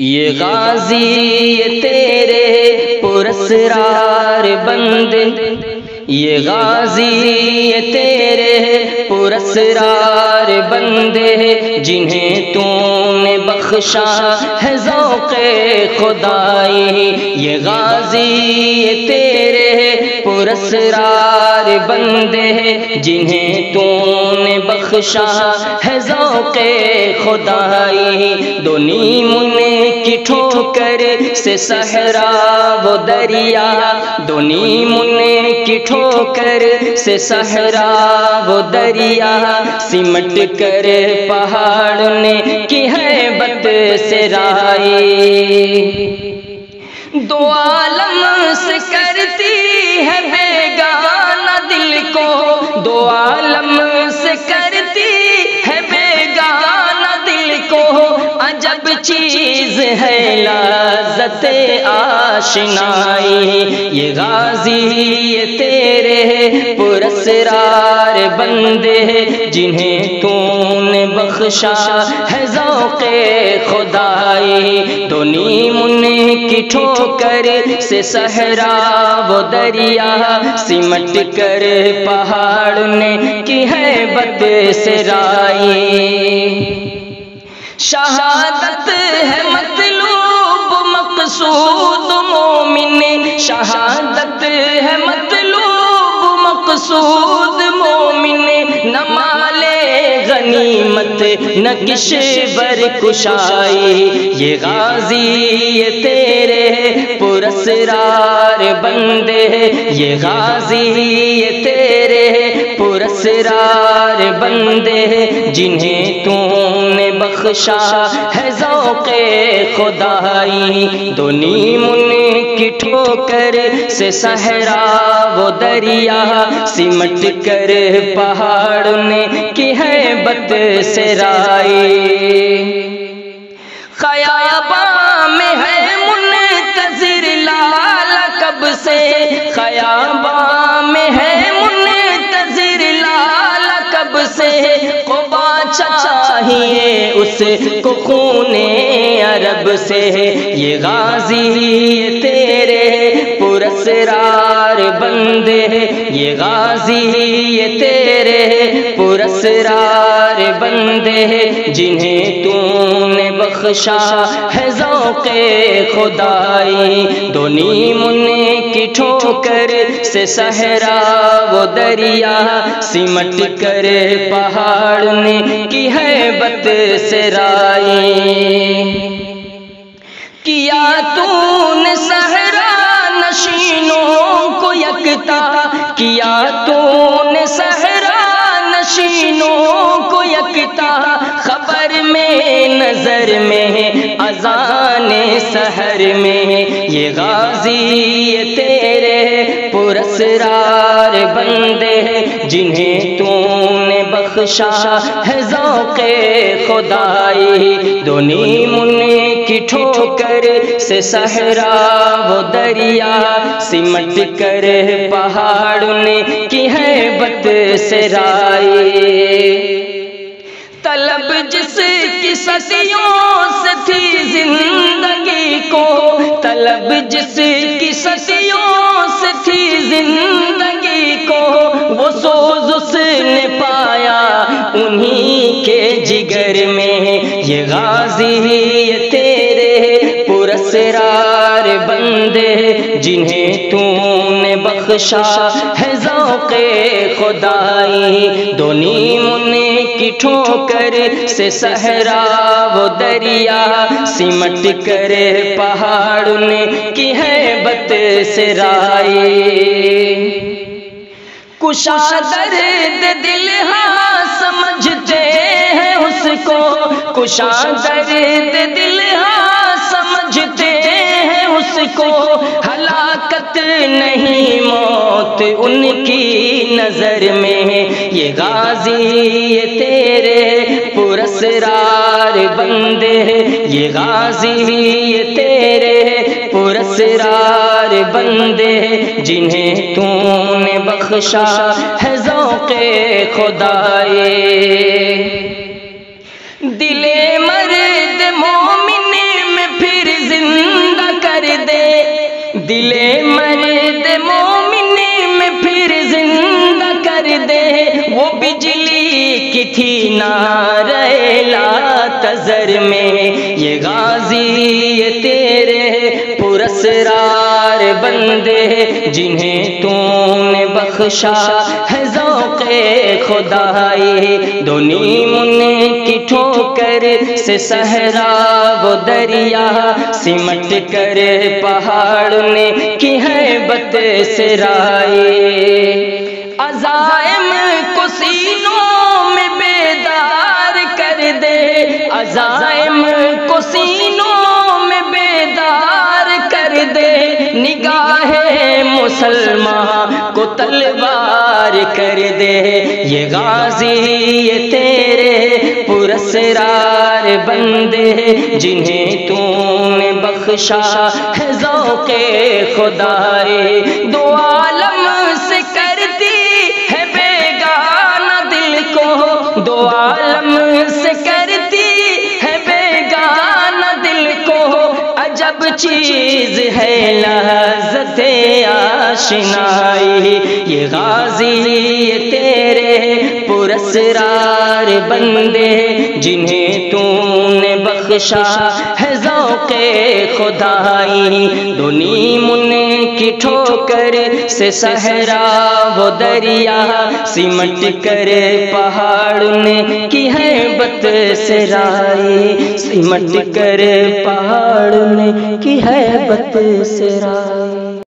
ये गाजी ये तेरे पुरसरार बंदे। ये गाजी ये तेरे पुरसरार बंदे। जिन्हें तूने बख्शा है ज़ौक़े खुदाई। ये गाजी ये तेरे पुरसरार बंदे। जिन्हें तूने बख्शा है ज़ौक़े खुदाई। दोनी मुने की ठोकर से सहरा वो दरिया। दोनी मुने की ठोकर से सहरा वो दरिया। सिमट कर पहाड़ ने की है बत से राई। दो आलम से करती है चीज़ है लाजत आशनाई। ये गाजी, ये तेरे पुरसरार बंदे जिन्हें तूने बख्शा है ज़ौक़े खुदाई। दोनी मुन्ने की ठोकर से सहरा वो दरिया, सिमट कर पहाड़ ने की है बद से राई। शहादत मकसूद मोमिन, शहादत है मतलूब मकसूद मोमिन। न माले गनीमत न किश बर कुशाई। ये गाजी, ये तेरे पुरसरार बंदे। ये गाजी, ये तेरे पुरसरार बंदे। जिन्हें तूने बख्शा है ज़ौक़े खुदाई। दोनी मुने की ठोकर से सहरा वो दरिया, सिमट कर पहाड़ ने की है बत से राई खयाबा में है मुनतजिर लाल कब से? खयाबा में है मुनतजिर लाल कब से? चाहिए उसको खूने अरब से ये गाजी तेरे पुरसरार बंदे ये गाजी ये तेरे पुरसरार बंदे जिन्हें तूने बख्शा है ज़ौक़े खुदाई। दोनी मुन्ने ठोकर से सहरा वो दरिया, सिमट कर पहाड़ ने की है बत से राई। किया तूने सहरा नशीनों को यकता, किया तूने सहरा नशीनों को यकता, खबर में नज़र में, अजान सहर में, ये गाजी पुरसरार बंदे जिन्हें तूने बख्शा है ज़ौक़े खुदाई। दुनी मुन्ने की ठोकर से सहरा वो दरिया, सिमट कर पहाड़ ने की है बत से तलब जिसकी सदियों से थी ज़िंदगी को। तलब जिसकी सदियों से थी ज़िंदगी को। वो सोज उसने पाया उन्हीं के जिगर में। ये गाजी ये तेरे पुरसरार बंदे, जिन्हें तूने बख्शा है ज़ौक़े खुदाई। दोनी मुन्ने की ठोकर से सहरा वो दरिया सिमट कर पहाड़ की है बत से राई। कुशा दिल हाँ समझते हैं उसको। कुशा दर्द दिल हलाकत नहीं मौत उनकी नज़र में। ये गाजी, ये तेरे पुरसरार बंदे ये गाजी, ये तेरे पुरसरार बंदे जिन्हें तूने बख्शा है ज़ौक़े खुदाई वो बिजली की थी नारेला तजर में। ये गाजी, ये तेरे पुरसरार बंदे, जिन्हें तूने बख्शा है ज़ौक़े खुदाई। दोनी मुन्ने की ठोकर से सहरा वो दरिया, सिमट कर पहाड़ ने की है बत से अजायम को सीनों में बेदार कर दे। निगाह मुसलमान को तलवार कर दे। ये गाजी, ये तेरे पुरसरार बंदे, जिन्हें तूने बख्शा है के खुदाए। दो चीज़ है लहजत आशनाई। ये गाजी ये तेरे पुरसरार बंदे जिन्हें तूने बख्शा है ज़ौक़े खुदाई। दुनी मुन्ने की ठोकर से सहरा वो दरिया सिमट कर पहाड़ ने की है बत से राई। सिमट कर पहाड़ ने की है बत से राई।